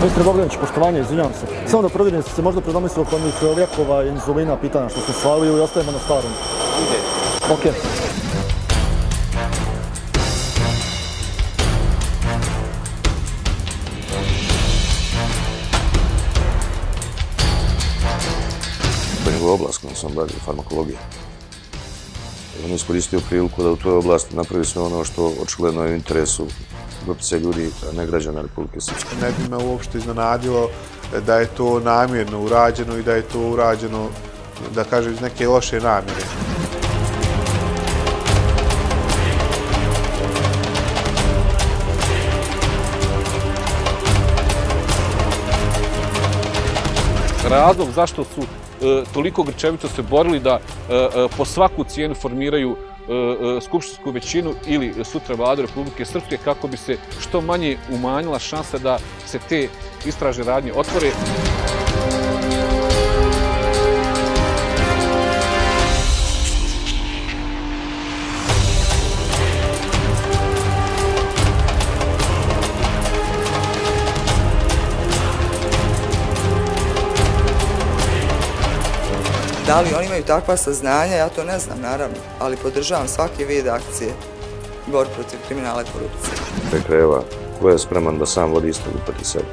Ministre Bogdanić, poštovanje, izvinjavam se. Samo da provjerim se možda predomislio oko onih lijekova i inzulina pitanja što smo slavili i ostajemo na starom. Ide. Okej. nego oblast kojom sam bavio, farmakologija. On je iskoristio priliku da u toj oblasti napravi sve ono što očigledno je u interesu grupice ljudi, a ne građana Republike Srpske. Ne bi me uopšte iznenadilo da je to namjerno urađeno i da je to urađeno, da kažem, iz neke loše namjere. Razlog zašto su toliko grčevito se borili da po svaku cijenu formiraju E, e, skupštinsku većinu ili sutra vladu Republike Srpske kako bi se što manje umanjila šansa da se te istražne radnje otvore. Da li oni imaju takva saznanja, ja to ne znam, naravno, ali podržavam svaki vid akcije bor protiv kriminala i korupcije. Prekreva, ko je spreman da sam vodi istragu proti sebe?